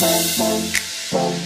Boom, boom, boom.